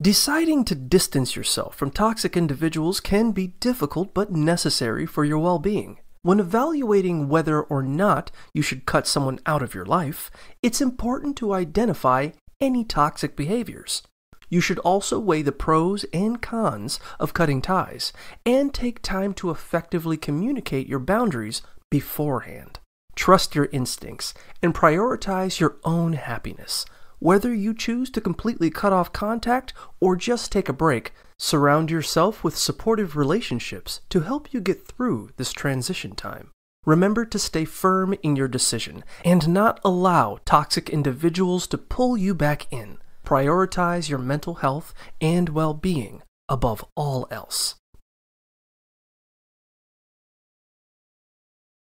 Deciding to distance yourself from toxic individuals can be difficult but necessary for your well being. When evaluating whether or not you should cut someone out of your life, it's important to identify any toxic behaviors. You should also weigh the pros and cons of cutting ties and take time to effectively communicate your boundaries beforehand. Trust your instincts and prioritize your own happiness. Whether you choose to completely cut off contact or just take a break, surround yourself with supportive relationships to help you get through this transition time. Remember to stay firm in your decision and not allow toxic individuals to pull you back in. Prioritize your mental health and well being above all else.